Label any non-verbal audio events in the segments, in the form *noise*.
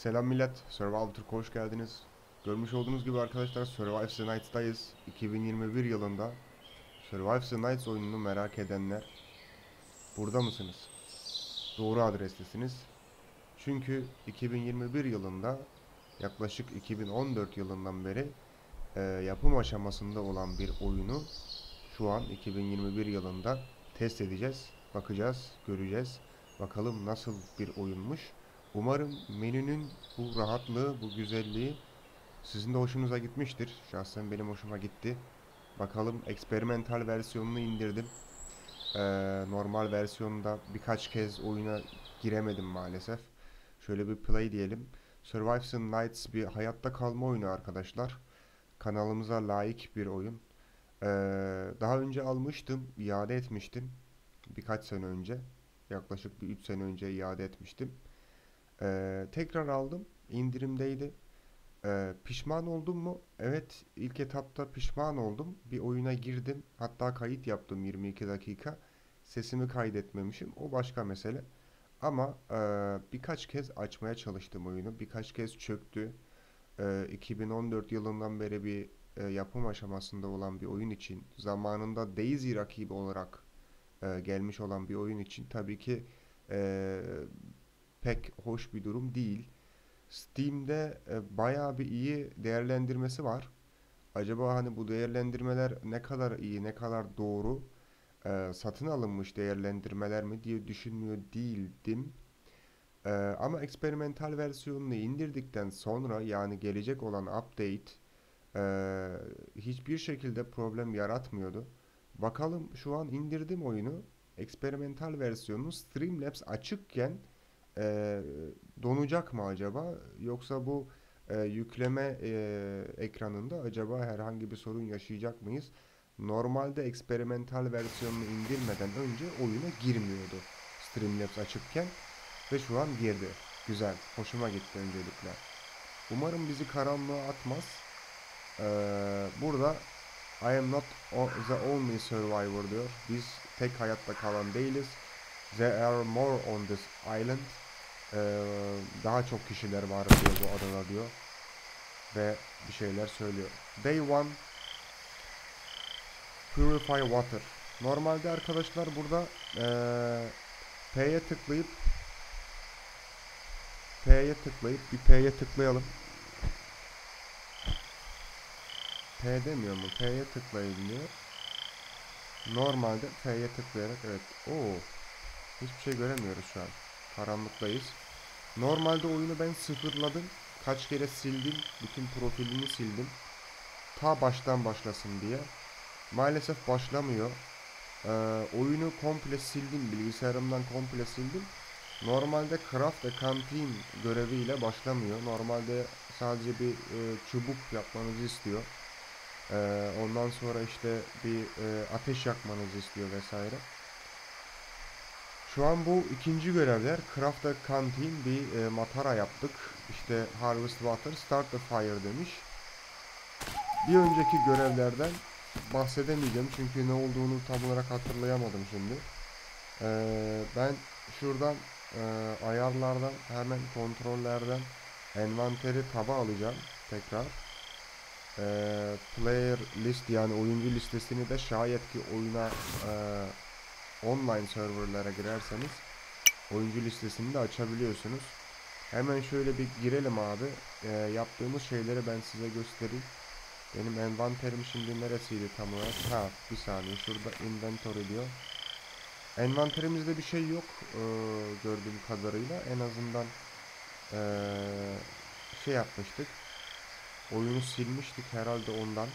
Selam millet, Survivor Türk'e hoş geldiniz. Görmüş olduğunuz gibi arkadaşlar Survive the Nights'tayız. 2021 yılında Survive the Nights oyununu merak edenler burada mısınız? Doğru adrestesiniz. Çünkü 2021 yılında yaklaşık 2014 yılından beri e, yapım aşamasında olan bir oyunu şu an 2021 yılında test edeceğiz. Bakacağız, göreceğiz. Bakalım nasıl bir oyunmuş. Umarım menünün bu rahatlığı, bu güzelliği sizin de hoşunuza gitmiştir. Şahsen benim hoşuma gitti. Bakalım eksperimental versiyonunu indirdim. Ee, normal versiyonda birkaç kez oyuna giremedim maalesef. Şöyle bir play diyelim. Survive the Nights bir hayatta kalma oyunu arkadaşlar. Kanalımıza layık bir oyun. Ee, daha önce almıştım, iade etmiştim. Birkaç sene önce. Yaklaşık bir 3 sene önce iade etmiştim. Ee, tekrar aldım. indirimdeydi. Ee, pişman oldum mu? Evet, ilk etapta pişman oldum. Bir oyuna girdim. Hatta kayıt yaptım 22 dakika. Sesimi kaydetmemişim. O başka mesele. Ama e, birkaç kez açmaya çalıştım oyunu. Birkaç kez çöktü. E, 2014 yılından beri bir e, yapım aşamasında olan bir oyun için, zamanında Daisy rakibi olarak e, gelmiş olan bir oyun için tabii ki e, pek hoş bir durum değil. Steam'de e, bayağı bir iyi değerlendirmesi var. Acaba hani bu değerlendirmeler ne kadar iyi, ne kadar doğru e, satın alınmış değerlendirmeler mi diye düşünmüyor değildim. E, ama eksperimental versiyonunu indirdikten sonra yani gelecek olan update e, hiçbir şekilde problem yaratmıyordu. Bakalım şu an indirdim oyunu. Eksperimental versiyonu Streamlabs açıkken e, donacak mı acaba? Yoksa bu e, yükleme e, ekranında acaba herhangi bir sorun yaşayacak mıyız? Normalde eksperimental versiyonunu indirmeden önce oyuna girmiyordu Streamlabs açıkken ve şu an girdi. Güzel, hoşuma gitti öncelikle. Umarım bizi karanlığa atmaz. Ee, burada I am not the only survivor diyor. Biz tek hayatta kalan değiliz. There are more on this island. Ee, daha çok kişiler var diyor bu adada diyor. Ve bir şeyler söylüyor. Day one Purify water. Normalde arkadaşlar burada ee, P'ye tıklayıp P'ye tıklayıp bir P'ye tıklayalım. P demiyor mu? P'ye tıklayın diyor. Normalde F'ye tıklayarak evet. Oo. Hiçbir şey göremiyoruz şu an. Karanlıktayız. Normalde oyunu ben sıfırladım. Kaç kere sildim. Bütün profilini sildim. Ta baştan başlasın diye. Maalesef başlamıyor. Ee, oyunu komple sildim. Bilgisayarımdan komple sildim. Normalde craft ve kantin göreviyle başlamıyor. Normalde sadece bir e, çubuk yapmanızı istiyor. Ee, ondan sonra işte bir e, ateş yakmanızı istiyor vesaire. Şu an bu ikinci görevler. Craft a Canteen bir e, matara yaptık. İşte Harvest Water, Start the Fire demiş. Bir önceki görevlerden bahsedemeyeceğim çünkü ne olduğunu tam olarak hatırlayamadım şimdi. Ee, ben şuradan e, ayarlardan hemen kontrollerden envanteri taba alacağım tekrar. Ee, player list yani oyuncu listesini de şayet ki oyuna e, online serverlara girerseniz oyuncu listesini de açabiliyorsunuz. Hemen şöyle bir girelim abi. E, yaptığımız şeyleri ben size göstereyim. Benim envanterim şimdi neresiydi tam olarak? Ha bir saniye şurada inventory diyor. Envanterimizde bir şey yok e, gördüğüm kadarıyla. En azından e, şey yapmıştık. Oyunu silmiştik herhalde ondan.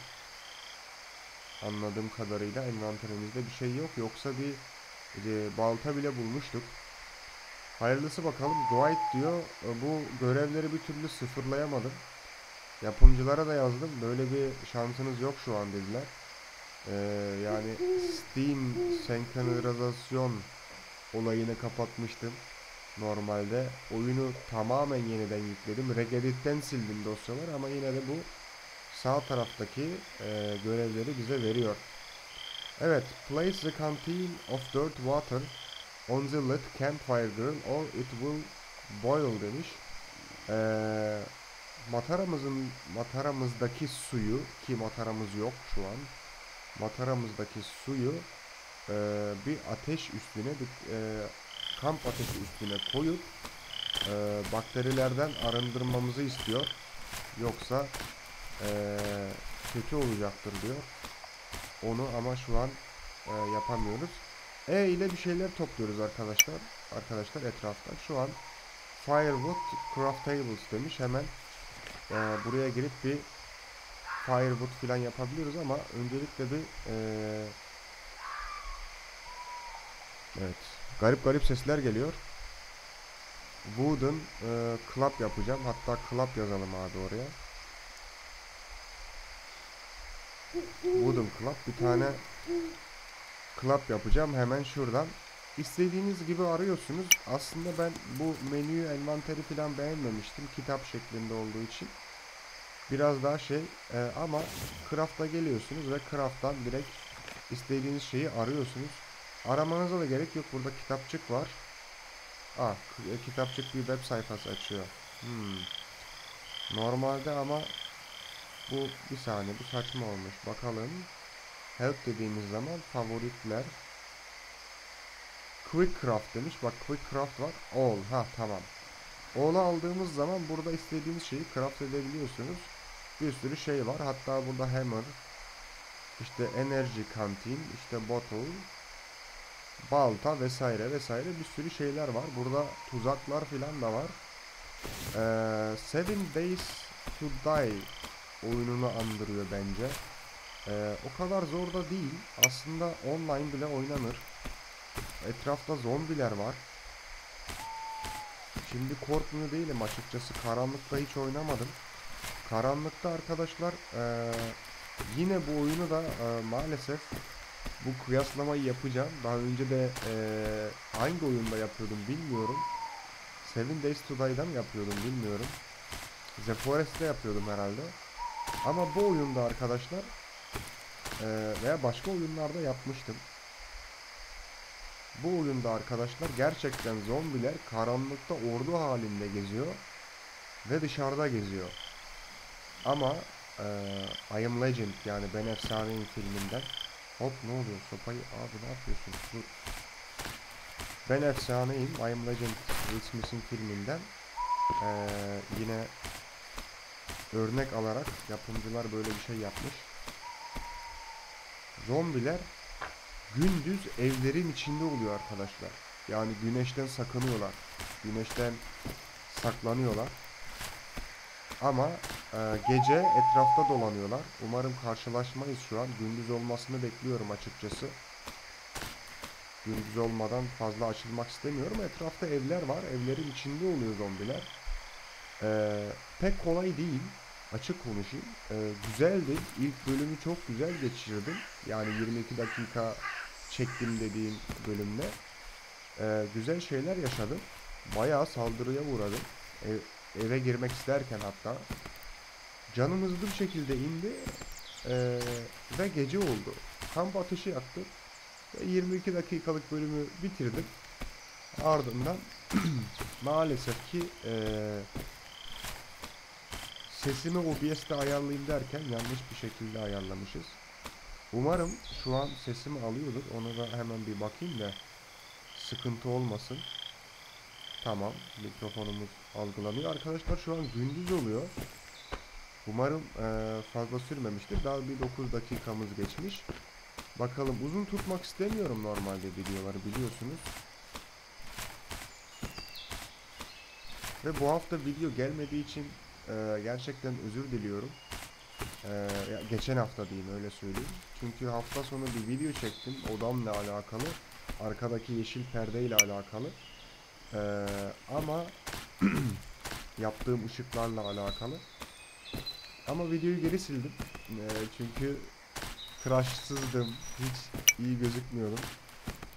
Anladığım kadarıyla envanterimizde bir şey yok. Yoksa bir e, balta bile bulmuştuk. Hayırlısı bakalım. Dwight diyor e, bu görevleri bir türlü sıfırlayamadım. Yapımcılara da yazdım. Böyle bir şansınız yok şu an dediler. Ee, yani Steam senkronizasyon olayını kapatmıştım. Normalde oyunu tamamen yeniden yükledim. Regedit'ten sildim dosyalar ama yine de bu sağ taraftaki e, görevleri bize veriyor. Evet, place the canteen of dirt water on the lit campfire grill or it will boil demiş. Ee, mataramızın mataramızdaki suyu ki mataramız yok şu an. Mataramızdaki suyu e, bir ateş üstüne bir e, kamp ateşi üstüne koyup e, bakterilerden arındırmamızı istiyor. Yoksa e, kötü olacaktır diyor. Onu ama şu an e, yapamıyoruz. E ile bir şeyler topluyoruz arkadaşlar. Arkadaşlar etrafta. Şu an Firewood Craftables demiş. Hemen e, buraya girip bir Firewood falan yapabiliyoruz ama öncelikle bir e, Evet. Garip garip sesler geliyor. Wooden e, club yapacağım. Hatta club yazalım abi oraya. Wooden club. Bir tane club yapacağım. Hemen şuradan. İstediğiniz gibi arıyorsunuz. Aslında ben bu menüyü, envanteri falan beğenmemiştim. Kitap şeklinde olduğu için. Biraz daha şey e, ama craft'a geliyorsunuz ve craft'tan direkt istediğiniz şeyi arıyorsunuz. Aramanıza da gerek yok. Burada kitapçık var. Ah, k- e, kitapçık bir web sayfası açıyor. Hmm. Normalde ama bu bir saniye bu saçma olmuş. Bakalım. Help dediğimiz zaman favoritler. Quick Craft demiş. Bak Quick Craft var. All. Ha tamam. All'ı aldığımız zaman burada istediğiniz şeyi craft edebiliyorsunuz. Bir sürü şey var. Hatta burada hammer, işte energy kantin, işte bottle, balta vesaire vesaire bir sürü şeyler var. Burada tuzaklar filan da var. Ee, Seven Days to Die oyununu andırıyor bence. Ee, o kadar zor da değil. Aslında online bile oynanır. Etrafta zombiler var. Şimdi korkmuyor değilim açıkçası. Karanlıkta hiç oynamadım. Karanlıkta arkadaşlar eee, yine bu oyunu da eee, maalesef bu kıyaslamayı yapacağım. Daha önce de eee, hangi oyunda yapıyordum bilmiyorum. Seven Days to Die'da mı yapıyordum bilmiyorum. The Forest'te yapıyordum herhalde. Ama bu oyunda arkadaşlar eee, veya başka oyunlarda yapmıştım. Bu oyunda arkadaşlar gerçekten zombiler karanlıkta ordu halinde geziyor ve dışarıda geziyor. Ama eee I Am Legend yani Ben Efsaneyim filminden Hop ne oluyor sopayı abi ne yapıyorsun dur Ben Efsaneyim I Am Legend Will filminden eee, yine örnek alarak yapımcılar böyle bir şey yapmış Zombiler gündüz evlerin içinde oluyor arkadaşlar yani güneşten sakınıyorlar güneşten saklanıyorlar ama e, gece etrafta dolanıyorlar. Umarım karşılaşmayız şu an. Gündüz olmasını bekliyorum açıkçası. Gündüz olmadan fazla açılmak istemiyorum. Etrafta evler var. Evlerin içinde oluyor zombiler. E, pek kolay değil. Açık konuşayım. E, güzeldi. İlk bölümü çok güzel geçirdim. Yani 22 dakika çektim dediğim bölümde. E, güzel şeyler yaşadım. Bayağı saldırıya uğradım. Ev, eve girmek isterken hatta canım hızlı bir şekilde indi eee, ve gece oldu. Kamp ateşi yaktık ve 22 dakikalık bölümü bitirdim. Ardından *clears throat* maalesef ki eee, sesimi OBS'te ayarlayayım derken yanlış bir şekilde ayarlamışız. Umarım şu an sesimi alıyordur. Ona da hemen bir bakayım da sıkıntı olmasın. Tamam, mikrofonumuz algılanıyor. Arkadaşlar şu an gündüz oluyor. Umarım eee, fazla sürmemiştir. Daha bir 9 dakikamız geçmiş. Bakalım uzun tutmak istemiyorum normalde videoları biliyorsunuz. Ve bu hafta video gelmediği için eee, gerçekten özür diliyorum. Ya geçen hafta diyeyim öyle söyleyeyim. Çünkü hafta sonu bir video çektim odamla alakalı. Arkadaki yeşil perdeyle alakalı. Ee, ama *clears throat* yaptığım ışıklarla alakalı. Ama videoyu geri sildim. Ee, çünkü tıraşsızdım. Hiç iyi gözükmüyordum.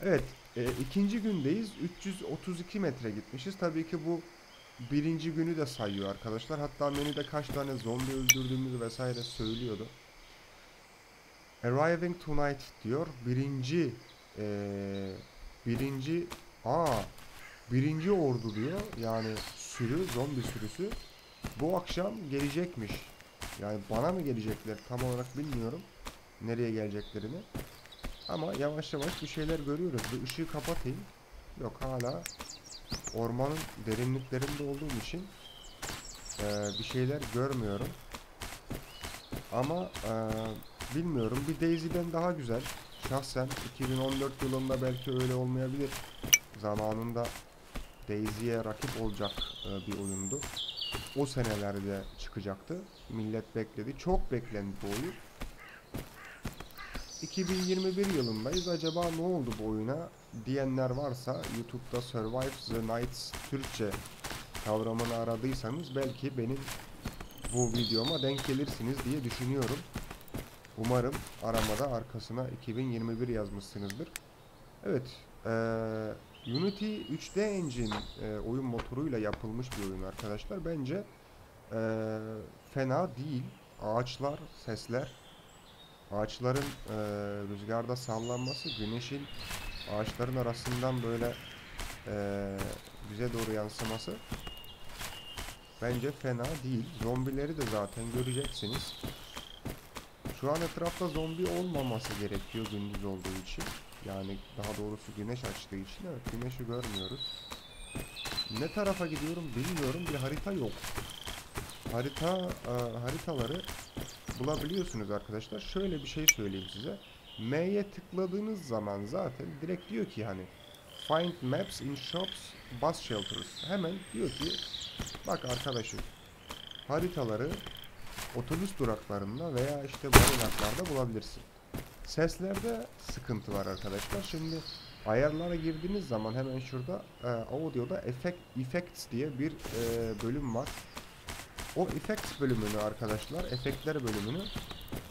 Evet, e, ikinci gündeyiz. 332 metre gitmişiz. Tabii ki bu birinci günü de sayıyor arkadaşlar. Hatta menüde kaç tane zombi öldürdüğümüzü vesaire söylüyordu. Arriving tonight diyor. Birinci e, birinci aa birinci ordu diyor. Yani sürü, zombi sürüsü bu akşam gelecekmiş. Yani bana mı gelecekler tam olarak bilmiyorum nereye geleceklerini. Ama yavaş yavaş bir şeyler görüyoruz. Bir ışığı kapatayım. Yok hala ormanın derinliklerinde olduğum için eee, bir şeyler görmüyorum. Ama eee, bilmiyorum bir Daisy'den daha güzel. Şahsen 2014 yılında belki öyle olmayabilir. Zamanında Daisy'ye rakip olacak e, bir oyundu. O senelerde çıkacaktı. Millet bekledi. Çok beklendi bu oyun. 2021 yılındayız. Acaba ne oldu bu oyuna diyenler varsa YouTube'da Survive the Nights Türkçe kavramını aradıysanız belki benim bu videoma denk gelirsiniz diye düşünüyorum. Umarım aramada arkasına 2021 yazmışsınızdır. Evet, eee, Unity 3D Engine eee, oyun motoruyla yapılmış bir oyun arkadaşlar. Bence eee, fena değil. Ağaçlar, sesler, ağaçların eee, rüzgarda sallanması, güneşin ağaçların arasından böyle eee, bize doğru yansıması bence fena değil. Zombileri de zaten göreceksiniz. Şu an etrafta zombi olmaması gerekiyor gündüz olduğu için. Yani daha doğrusu güneş açtığı için. Evet güneşi görmüyoruz. Ne tarafa gidiyorum bilmiyorum. Bir harita yok. Harita e, haritaları bulabiliyorsunuz arkadaşlar. Şöyle bir şey söyleyeyim size. M'ye tıkladığınız zaman zaten direkt diyor ki hani Find maps in shops, bus shelters. Hemen diyor ki bak arkadaşım haritaları otobüs duraklarında veya işte barınaklarda bulabilirsin. Seslerde sıkıntı var arkadaşlar. Şimdi ayarlara girdiğiniz zaman hemen şurada e, audio'da effect, effects diye bir e, bölüm var. O effects bölümünü arkadaşlar, efektler bölümünü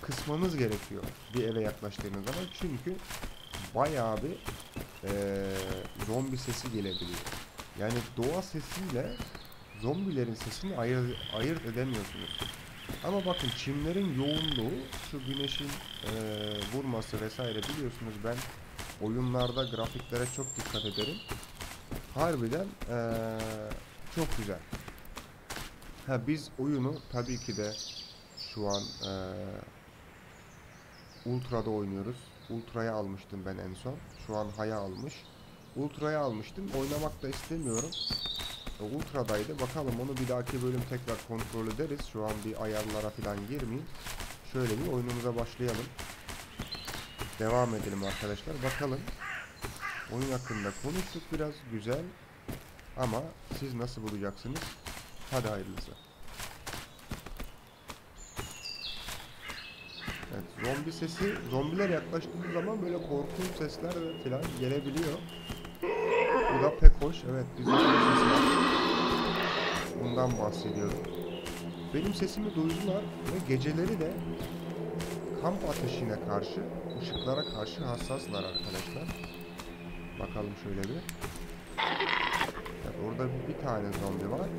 kısmanız gerekiyor bir eve yaklaştığınız zaman. Çünkü bayağı bir e, zombi sesi gelebiliyor. Yani doğa sesiyle zombilerin sesini ayırt, ayırt edemiyorsunuz. Ama bakın çimlerin yoğunluğu, şu güneşin eee, vurması vesaire biliyorsunuz ben oyunlarda grafiklere çok dikkat ederim. Harbiden eee, çok güzel. Ha biz oyunu tabii ki de şu an eee Ultra'da oynuyoruz. Ultra'ya almıştım ben en son. Şu an Haya almış. Ultra'ya almıştım. Oynamak da istemiyorum. E, Ultra'daydı. Bakalım onu bir dahaki bölüm tekrar kontrol ederiz. Şu an bir ayarlara falan girmeyeyim. Şöyle bir oyunumuza başlayalım. Devam edelim arkadaşlar. Bakalım. Oyun hakkında konuştuk biraz. Güzel. Ama siz nasıl bulacaksınız? Hadi hayırlısı. Evet, zombi sesi, zombiler yaklaştığı zaman böyle korkunç sesler de falan gelebiliyor. Bu da pek hoş. Evet. Bundan bahsediyorum. Benim sesimi duydular ve geceleri de kamp ateşine karşı, ışıklara karşı hassaslar arkadaşlar. Bakalım şöyle bir. Evet, orada bir tane zombi var.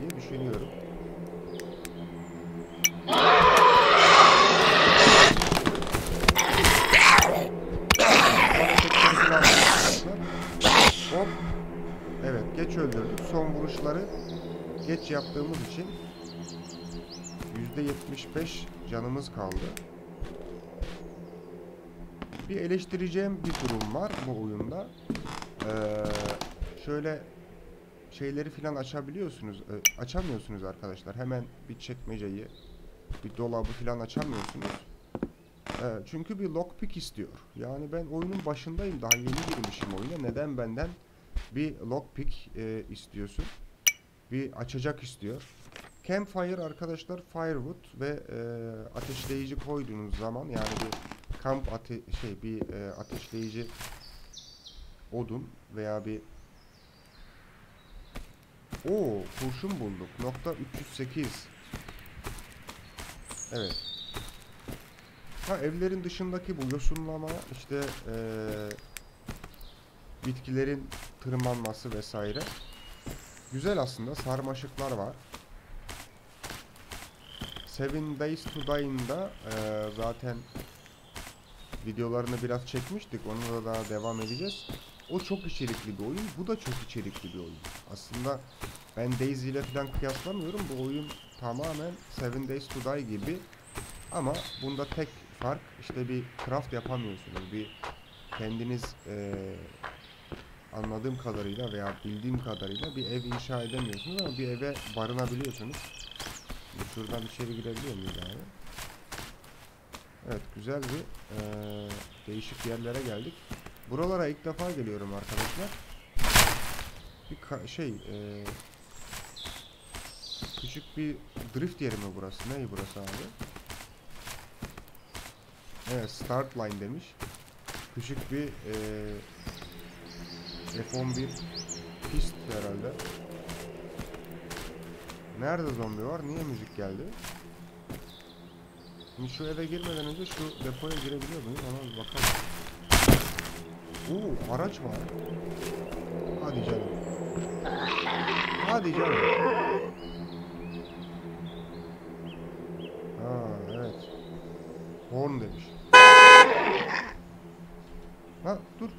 diye düşünüyorum. %75 canımız kaldı. Bir eleştireceğim bir durum var bu oyunda. Ee, şöyle şeyleri filan açabiliyorsunuz. e, açamıyorsunuz arkadaşlar. Hemen bir çekmeceyi, bir dolabı filan açamıyorsunuz. E, çünkü bir lockpick istiyor. Yani ben oyunun başındayım. Daha yeni girmişim oyuna. Neden benden bir lockpick e, istiyorsun? Bir açacak istiyor. Campfire arkadaşlar firewood ve e, ateşleyici koyduğunuz zaman yani bir kamp ate şey bir e, ateşleyici odun veya bir Oo, kurşun bulduk. Nokta 308. Evet. Ha evlerin dışındaki bu yosunlama işte eee, bitkilerin tırmanması vesaire. Güzel aslında. Sarmaşıklar var. Seven Days to Die'ın da eee, zaten videolarını biraz çekmiştik. Onunla da daha devam edeceğiz. O çok içerikli bir oyun. Bu da çok içerikli bir oyun. Aslında ben Daisy ile falan kıyaslamıyorum. Bu oyun tamamen Seven Days to Die gibi. Ama bunda tek fark işte bir craft yapamıyorsunuz. Bir kendiniz eee, anladığım kadarıyla veya bildiğim kadarıyla bir ev inşa edemiyorsunuz ama bir eve barınabiliyorsunuz. Şuradan içeri girebiliyor muyuz abi? Evet güzel bir eee, değişik yerlere geldik. Buralara ilk defa geliyorum arkadaşlar. Bir şey eee, küçük bir drift yeri mi burası? Ne burası abi? Evet start line demiş. Küçük bir eee F11 pist herhalde. Nerede zombi var? Niye müzik geldi? Şimdi şu eve girmeden önce şu depoya girebiliyor muyum? Ona bir bakalım. Oo araç var. Hadi canım. Hadi canım. Ha evet. Horn demiş. Ha dur.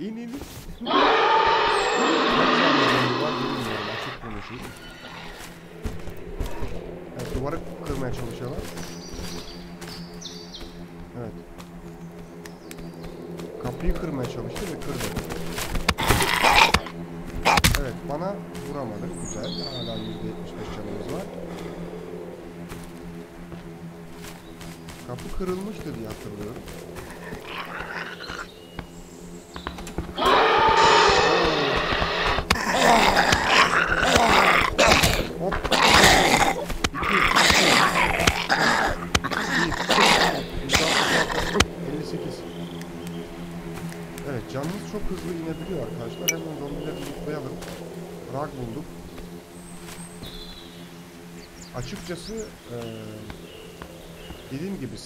İn in in. Kapıyı kırmaya çalıştı ve kırdı. Evet bana vuramadı. Güzel. Hala %75 canımız var. Kapı kırılmıştı diye hatırlıyorum.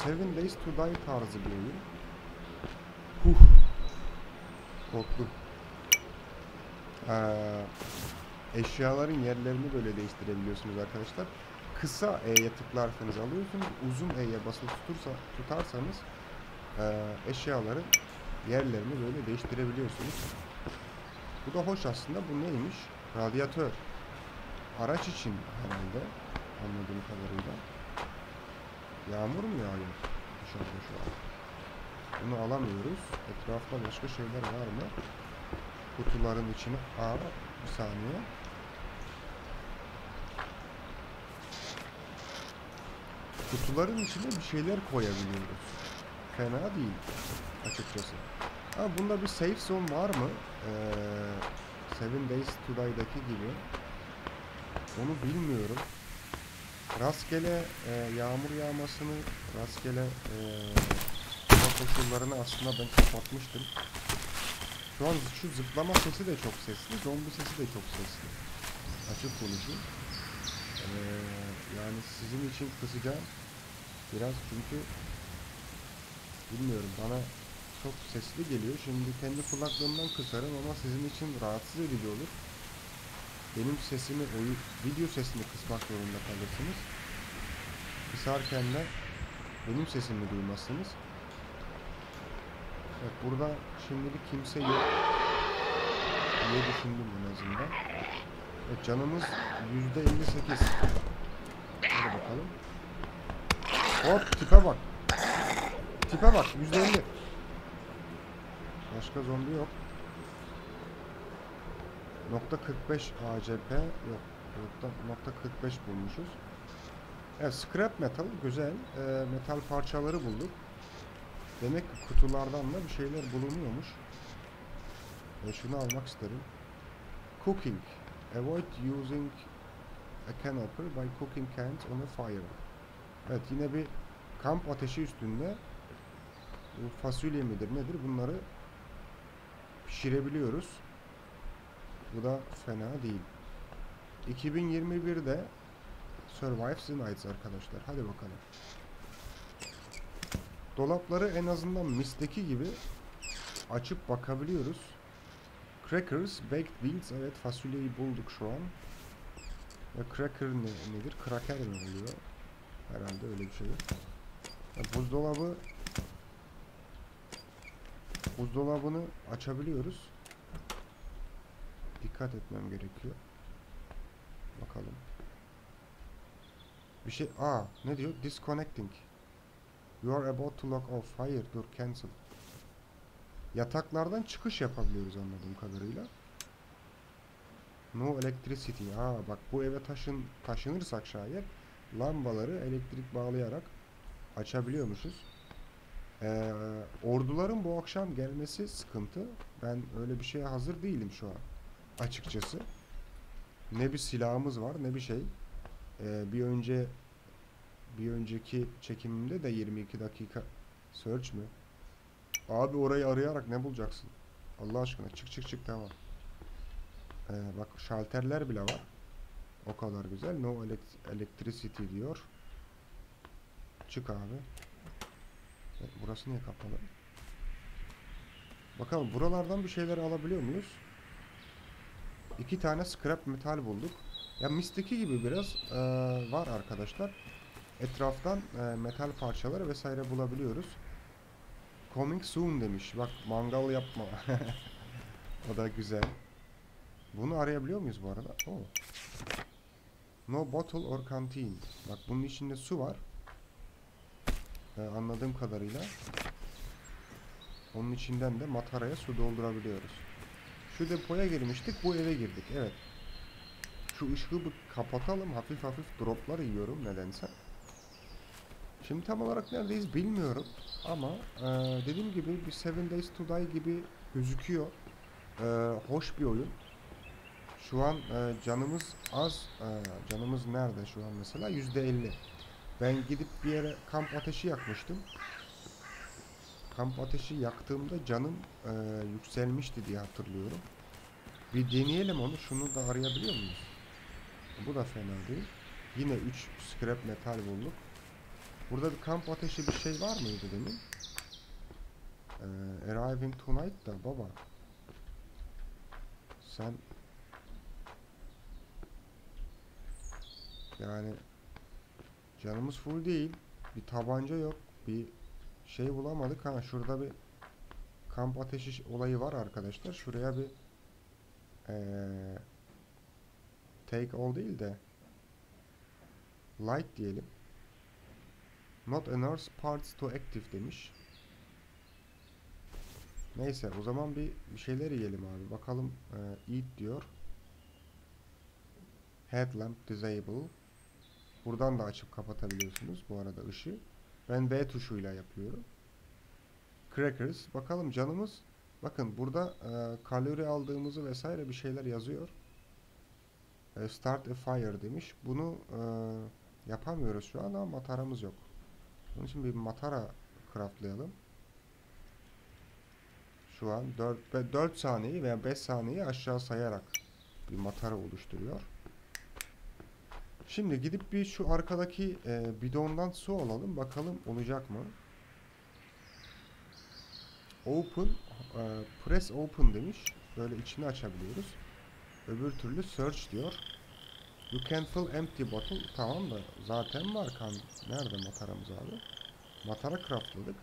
Seven Days to Die tarzı bir oyun. Huh. Korktum. Eee eşyaların yerlerini böyle değiştirebiliyorsunuz arkadaşlar. Kısa E'ye tıklarsanız alıyorsunuz. Uzun E'ye basılı tutursa, tutarsanız eee eşyaların yerlerini böyle değiştirebiliyorsunuz. Bu da hoş aslında. Bu neymiş? Radyatör. Araç için herhalde. Anladığım kadarıyla. Yağmur mu yağıyor dışarıda şu an? Bunu alamıyoruz. Etrafta başka şeyler var mı? Kutuların içine... Aa bir saniye. Kutuların içine bir şeyler koyabiliyoruz. Fena değil açıkçası. Ha bunda bir safe zone var mı? Ee, Seven Days to Die'daki gibi. Onu bilmiyorum. Rastgele e, yağmur yağmasını, rastgele e, koşullarını aslında ben kapatmıştım. Şu an şu zıplama sesi de çok sesli, zombi sesi de çok sesli. Açık konuşayım. Ee, yani sizin için kısacağım biraz çünkü bilmiyorum bana çok sesli geliyor. Şimdi kendi kulaklığımdan kısarım ama sizin için rahatsız edici olur. Benim sesimi, oyu, video sesini kısmak zorunda kalırsınız. Kısarken de benim sesimi duymazsınız. Evet burada şimdilik kimse yok diye düşündüm en azından. Evet canımız yüzde 58. Hadi bakalım. Hop tipe bak. Tipe bak yüzde 50. Başka zombi yok. Nokta 45 ACP yok. Nokta, nokta 45 bulmuşuz. Evet scrap metal güzel. Ee, metal parçaları bulduk. Demek ki kutulardan da bir şeyler bulunuyormuş. E şunu almak isterim. Cooking. Avoid using a canoper by cooking cans on a fire. Evet yine bir kamp ateşi üstünde fasulye midir nedir bunları pişirebiliyoruz. Bu da fena değil. 2021'de Survive the Nights arkadaşlar. Hadi bakalım. Dolapları en azından Mist'teki gibi açıp bakabiliyoruz. Crackers, baked beans. Evet fasulyeyi bulduk şu an. Ve cracker ne, nedir? Kraker mi oluyor? Herhalde öyle bir şey. Ya, buzdolabı buzdolabını açabiliyoruz. Dikkat etmem gerekiyor. Bakalım. Bir şey... Aa ne diyor? Disconnecting. You are about to log off. Hayır dur cancel. Yataklardan çıkış yapabiliyoruz anladığım kadarıyla. No electricity. Aa bak bu eve taşın taşınırsak şayet lambaları elektrik bağlayarak açabiliyormuşuz. Ee, orduların bu akşam gelmesi sıkıntı. Ben öyle bir şeye hazır değilim şu an. Açıkçası. Ne bir silahımız var ne bir şey. Ee, bir önce bir önceki çekimimde de 22 dakika search mü? Abi orayı arayarak ne bulacaksın? Allah aşkına çık çık çık tamam. Ee, bak şalterler bile var. O kadar güzel. No elect- electricity diyor. Çık abi. Burası niye kapalı? Bakalım buralardan bir şeyler alabiliyor muyuz? İki tane scrap metal bulduk. Ya Mystic'i gibi biraz e, var arkadaşlar. Etraftan e, metal parçaları vesaire bulabiliyoruz. Coming soon demiş. Bak mangal yapma. *laughs* o da güzel. Bunu arayabiliyor muyuz bu arada? Oo. No bottle or canteen. Bak bunun içinde su var. Ee, anladığım kadarıyla. Onun içinden de mataraya su doldurabiliyoruz. Şu depoya girmiştik. Bu eve girdik. Evet. Şu ışığı bir kapatalım. Hafif hafif droplar yiyorum nedense. Şimdi tam olarak neredeyiz bilmiyorum. Ama e, dediğim gibi bir Seven Days to Die gibi gözüküyor. E, hoş bir oyun. Şu an e, canımız az. E, canımız nerede şu an mesela? Yüzde elli. Ben gidip bir yere kamp ateşi yakmıştım. Kamp ateşi yaktığımda canım e, yükselmişti diye hatırlıyorum. Bir deneyelim onu. Şunu da arayabiliyor muyuz? Bu da fena değil. Yine 3 scrap metal bulduk. Burada bir kamp ateşi bir şey var mıydı demin? Ee, arriving tonight da baba. Sen yani canımız full değil. Bir tabanca yok. Bir şey bulamadık. Ha şurada bir kamp ateşi olayı var arkadaşlar. Şuraya bir ee, take all değil de light diyelim. Not enough parts to active demiş. Neyse o zaman bir, bir şeyler yiyelim abi. Bakalım e, eat diyor. Headlamp disable. Buradan da açıp kapatabiliyorsunuz bu arada ışığı. Ben V tuşuyla yapıyorum. Crackers. Bakalım canımız. Bakın burada e, kalori aldığımızı vesaire bir şeyler yazıyor. E, start a fire demiş. Bunu e, yapamıyoruz şu an ama mataramız yok. Onun için bir matara craftlayalım. Şu an 4, 4 saniye veya 5 saniye aşağı sayarak bir matara oluşturuyor. Şimdi gidip bir şu arkadaki e, bidondan su alalım. Bakalım olacak mı? Open, e, press open demiş. Böyle içini açabiliyoruz. Öbür türlü search diyor. You can fill empty bottle. Tamam da zaten var kan. Nerede mataramız abi? Matara craftladık.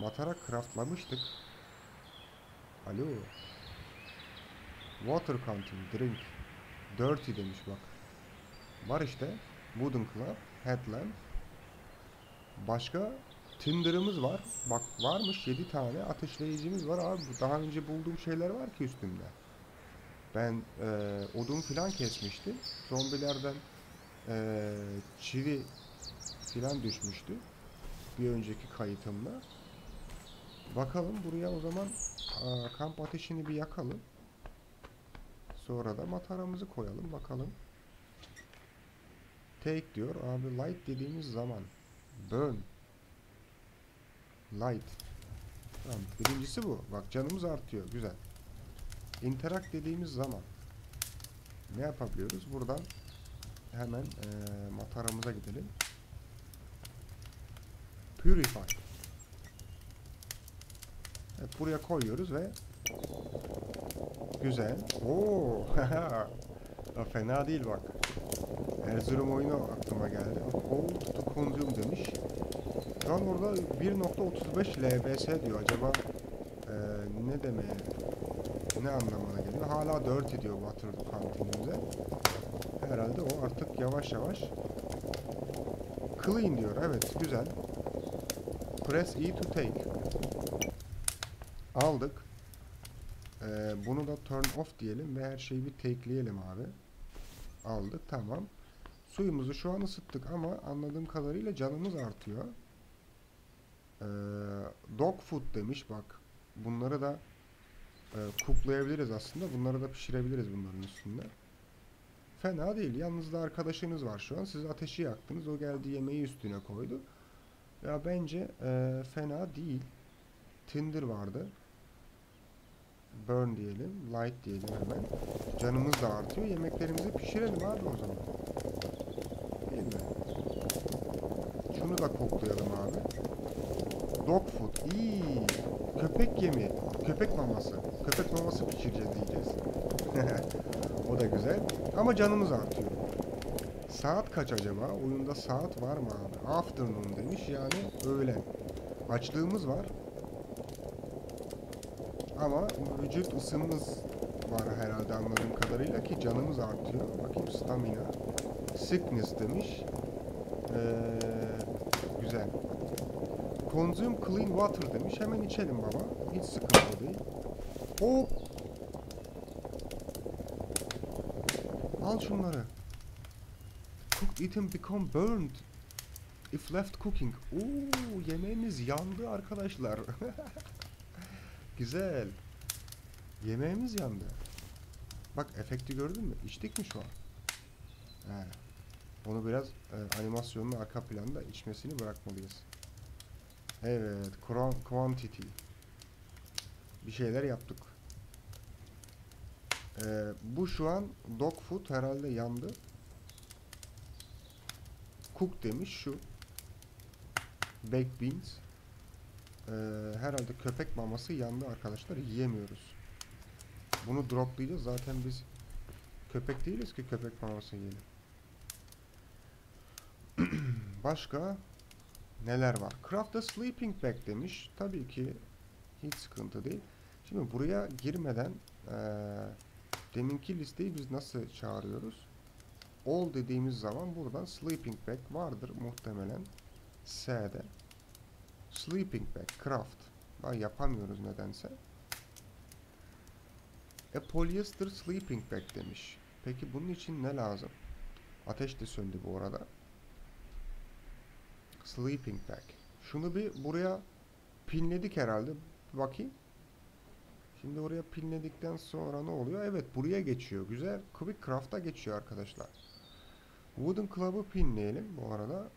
Matara craftlamıştık. Alo. Water canteen, drink. Dirty demiş bak. Var işte. Wooden club, headlamp. Başka Tinder'ımız var. Bak varmış 7 tane ateşleyicimiz var abi. Daha önce bulduğum şeyler var ki üstümde. Ben e, odun filan kesmiştim. Zombilerden e, çivi filan düşmüştü. Bir önceki kayıtımda. Bakalım buraya o zaman a, kamp ateşini bir yakalım. Sonra da mataramızı koyalım bakalım. Take diyor. Abi light dediğimiz zaman burn light. Tamam. Birincisi bu. Bak canımız artıyor. Güzel. Interact dediğimiz zaman ne yapabiliyoruz? Buradan hemen e, mataramıza gidelim. Purify. Evet, buraya koyuyoruz ve güzel. Oo, *laughs* fena değil bak. Erzurum oyunu aklıma geldi. Hold to consume demiş. Şu an orada 1.35 LBS diyor. Acaba eee, ne demeye, ne anlamına geliyor? Hala 4 diyor water kantinimize. Herhalde o artık yavaş yavaş clean diyor. Evet, güzel. Press E to take. Aldık. Eee, bunu da turn off diyelim ve her şeyi bir takeleyelim abi. Aldık, tamam. Suyumuzu şu an ısıttık ama anladığım kadarıyla canımız artıyor. Ee, dog food demiş bak. Bunları da e, cooklayabiliriz aslında. Bunları da pişirebiliriz bunların üstünde. Fena değil. Yalnız da arkadaşınız var şu an. Siz ateşi yaktınız. O geldi yemeği üstüne koydu. Ya bence e, fena değil. Tinder vardı. Burn diyelim. Light diyelim hemen. Canımız da artıyor. Yemeklerimizi pişirelim abi o zaman. Değil mi? Şunu da koklayalım abi. Dog food. İyi. Köpek yemi. Köpek maması. Köpek maması pişireceğiz diyeceğiz. *laughs* o da güzel. Ama canımız artıyor. Saat kaç acaba? Oyunda saat var mı abi? Afternoon demiş yani öğlen. Açlığımız var. Ama vücut ısımız var herhalde anladığım kadarıyla ki canımız artıyor. Bakayım stamina. Sickness demiş. Ee, güzel. Consume clean water demiş. Hemen içelim baba. Hiç sıkıntı değil. Hop. Al şunları. Cooked eaten become burned. If left cooking. Oo, yemeğimiz yandı arkadaşlar. *laughs* Güzel. Yemeğimiz yandı. Bak efekti gördün mü? İçtik mi şu an? He. Onu biraz e, animasyonun arka planda içmesini bırakmalıyız. Evet, quantity. Bir şeyler yaptık. Ee, bu şu an dog food herhalde yandı. Cook demiş şu. Baked beans. Ee, herhalde köpek maması yandı arkadaşlar. Yiyemiyoruz. Bunu droplayacağız. Zaten biz köpek değiliz ki köpek maması yiyelim. *clears throat* Başka neler var? Craft a sleeping bag demiş. Tabii ki hiç sıkıntı değil. Şimdi buraya girmeden eee, deminki listeyi biz nasıl çağırıyoruz? All dediğimiz zaman buradan sleeping bag vardır muhtemelen. S'de. Sleeping bag, craft. Bak yapamıyoruz nedense. A polyester sleeping bag demiş. Peki bunun için ne lazım? Ateş de söndü bu arada. Sleeping bag. Şunu bir buraya pinledik herhalde. Bakayım. Şimdi oraya pinledikten sonra ne oluyor? Evet buraya geçiyor. Güzel. Quick Craft'a geçiyor arkadaşlar. Wooden Club'ı pinleyelim bu arada.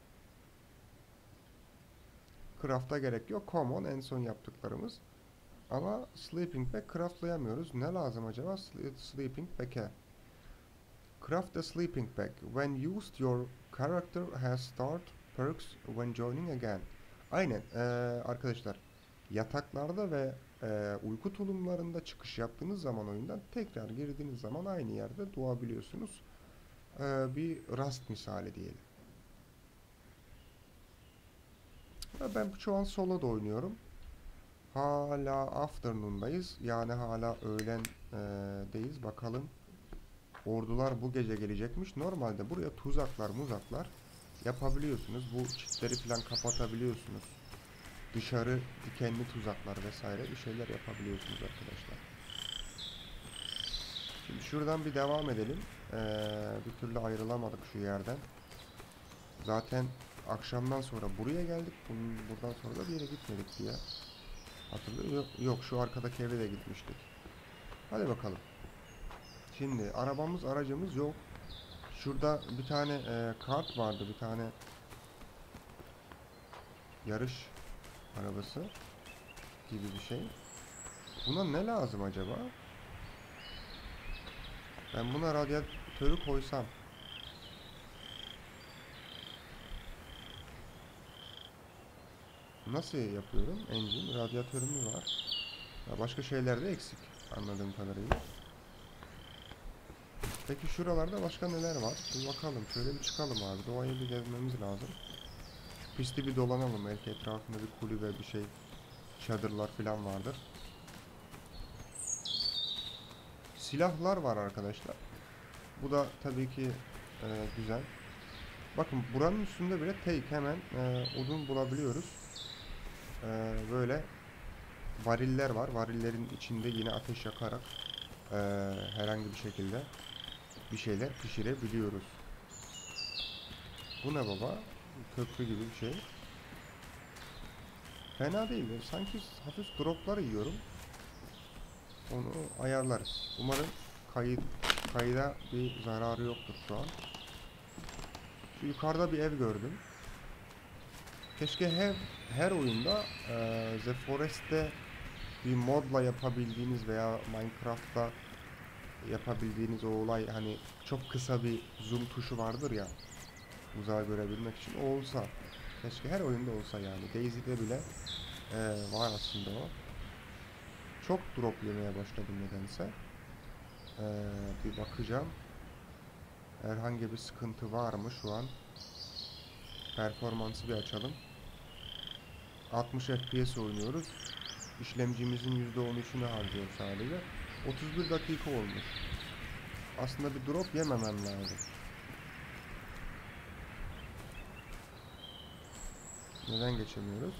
Craft'a gerek yok. Common en son yaptıklarımız. Ama Sleeping Bag craftlayamıyoruz. Ne lazım acaba Sle- Sleeping Bag'e? Craft a sleeping bag. When used your character has start perks when joining again. Aynen eee, arkadaşlar. Yataklarda ve eee, uyku tulumlarında çıkış yaptığınız zaman oyundan tekrar girdiğiniz zaman aynı yerde doğabiliyorsunuz. Eee, bir rast misali diyelim. Ve Ben şu an solo da oynuyorum. Hala afternoon'dayız. Yani hala öğlen eee, deyiz. Bakalım. Ordular bu gece gelecekmiş. Normalde buraya tuzaklar muzaklar yapabiliyorsunuz. Bu çitleri falan kapatabiliyorsunuz. Dışarı dikenli tuzaklar vesaire bir şeyler yapabiliyorsunuz arkadaşlar. Şimdi şuradan bir devam edelim. Ee, bir türlü ayrılamadık şu yerden. Zaten akşamdan sonra buraya geldik. Bunun, buradan sonra da bir yere gitmedik diye. Hatırlıyor yok, yok şu arkadaki eve de gitmiştik. Hadi bakalım. Şimdi arabamız aracımız yok. Şurada bir tane e, kart vardı bir tane yarış arabası gibi bir şey. Buna ne lazım acaba? Ben buna radyatörü koysam. Nasıl yapıyorum? Engine, radyatörümüz var. Ya başka şeyler de eksik anladığım kadarıyla. Peki şuralarda başka neler var? Bir bakalım. Şöyle bir çıkalım abi. Doğayı bir gezmemiz lazım. pisti bir dolanalım. Belki etrafında bir kulübe bir şey çadırlar falan vardır. Silahlar var arkadaşlar. Bu da tabii ki e, güzel. Bakın buranın üstünde bile take hemen e, odun bulabiliyoruz. E, böyle variller var. Varillerin içinde yine ateş yakarak e, herhangi bir şekilde bir şeyler pişirebiliyoruz. Bu ne baba? Köprü gibi bir şey. Fena değil. mi? Sanki hafif droplar yiyorum. Onu ayarlarız. Umarım kayıt kayda bir zararı yoktur şu an. Şu yukarıda bir ev gördüm. Keşke her her oyunda eee The Forest'te bir modla yapabildiğiniz veya Minecraft'ta yapabildiğiniz o olay hani çok kısa bir zoom tuşu vardır ya uzağa görebilmek için o olsa keşke her oyunda olsa yani. Daisy'de bile eee, var aslında o. Çok drop yemeye başladım nedense. Eee, bir bakacağım. Herhangi bir sıkıntı var mı şu an? Performansı bir açalım 60 FPS oynuyoruz işlemcimizin %13'ünü harcıyor sadece 31 dakika olmuş aslında bir drop yememem lazım Neden geçemiyoruz?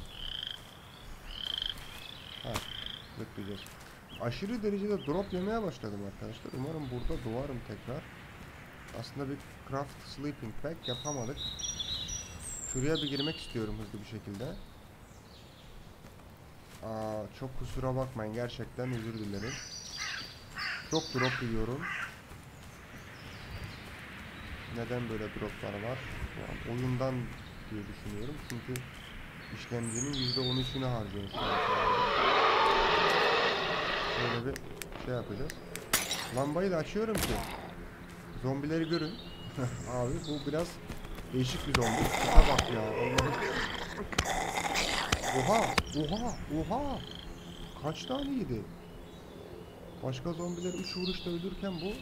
Ha, bekleyeceğiz. Aşırı derecede drop yemeye başladım arkadaşlar. Umarım burada doğarım tekrar. Aslında bir craft sleeping pack yapamadık. Şuraya bir girmek istiyorum hızlı bir şekilde. Aa, çok kusura bakmayın gerçekten özür dilerim. Çok drop yiyorum. Neden böyle droplar var? An oyundan diye düşünüyorum. Çünkü işlemcinin %13'ünü harcıyoruz. Böyle bir şey yapacağız. Lambayı da açıyorum ki zombileri görün. *laughs* Abi bu biraz değişik bir zombi. Tipe bak ya. Oha! Oha! Oha! Kaç tane yedi? Başka zombileri 3 vuruşta öldürürken bu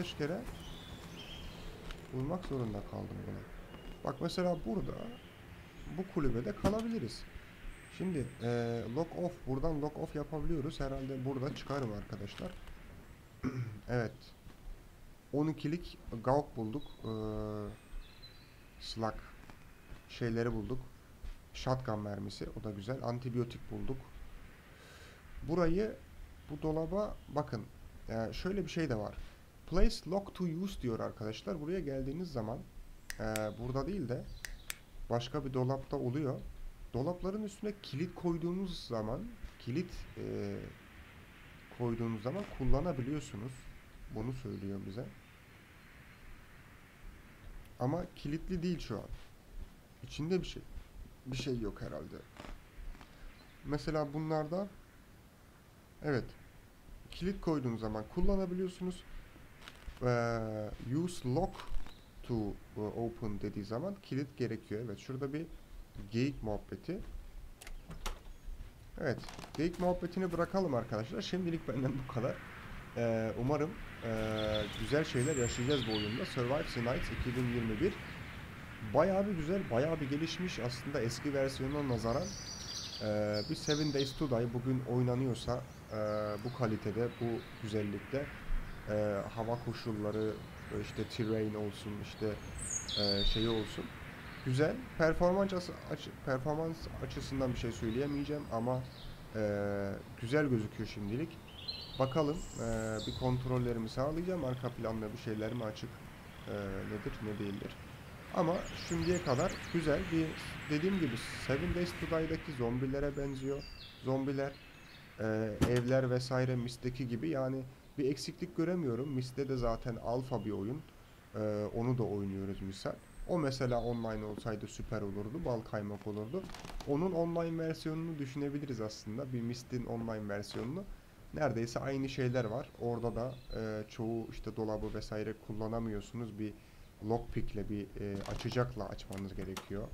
4-5 kere vurmak zorunda kaldım buna. Bak mesela burada bu kulübede kalabiliriz. Şimdi eee lock off buradan lock off yapabiliyoruz. Herhalde burada çıkarım arkadaşlar. *clears throat* evet. 12'lik gawk bulduk. Eee slug şeyleri bulduk. Shotgun mermisi o da güzel. Antibiyotik bulduk. Burayı bu dolaba bakın. eee, şöyle bir şey de var. Place lock to use diyor arkadaşlar. Buraya geldiğiniz zaman eee, burada değil de başka bir dolapta oluyor. Dolapların üstüne kilit koyduğunuz zaman kilit eee, koyduğunuz zaman kullanabiliyorsunuz. Bunu söylüyor bize. Ama kilitli değil şu an. İçinde bir şey. Bir şey yok herhalde. Mesela bunlarda evet kilit koyduğunuz zaman kullanabiliyorsunuz. Eee, use lock to e, open dediği zaman kilit gerekiyor. Evet şurada bir geyik muhabbeti. Evet geyik muhabbetini bırakalım arkadaşlar. Şimdilik benden bu kadar. Eee, umarım eee, güzel şeyler yaşayacağız bu oyunda. Survive the Night 2021 bayağı bir güzel, bayağı bir gelişmiş aslında eski versiyonuna nazaran. Eee, bir Seven Days to Die bugün oynanıyorsa eee, bu kalitede, bu güzellikte eee, hava koşulları, işte terrain olsun, işte eee şeyi olsun. Güzel. Performans açı- performans açısından bir şey söyleyemeyeceğim ama eee, güzel gözüküyor şimdilik. Bakalım eee, bir kontrollerimi sağlayacağım. Arka planda bir şeyler mi açık eee, nedir ne değildir. Ama şimdiye kadar güzel bir dediğim gibi Seven Days to Die'daki zombilere benziyor. Zombiler eee, evler vesaire Mist'teki gibi yani bir eksiklik göremiyorum. Mist'te de zaten alfa bir oyun. Eee, onu da oynuyoruz misal. O mesela online olsaydı süper olurdu. Bal kaymak olurdu. Onun online versiyonunu düşünebiliriz aslında. Bir Mist'in online versiyonunu. Neredeyse aynı şeyler var. Orada da e, çoğu işte dolabı vesaire kullanamıyorsunuz. Bir lockpick'le bir e, açacakla açmanız gerekiyor.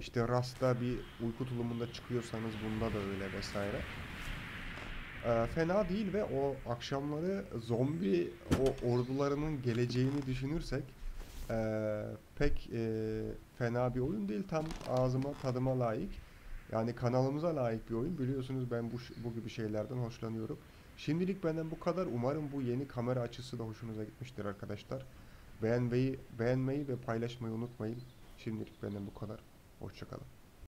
İşte Rasta bir uyku tulumunda çıkıyorsanız bunda da öyle vesaire. E, fena değil ve o akşamları zombi o ordularının geleceğini düşünürsek e, pek e, fena bir oyun değil. Tam ağzıma tadıma layık. Yani kanalımıza layık bir oyun. Biliyorsunuz ben bu, bu gibi şeylerden hoşlanıyorum. Şimdilik benden bu kadar. Umarım bu yeni kamera açısı da hoşunuza gitmiştir arkadaşlar. Beğenmeyi, beğenmeyi ve paylaşmayı unutmayın. Şimdilik benden bu kadar. Hoşçakalın.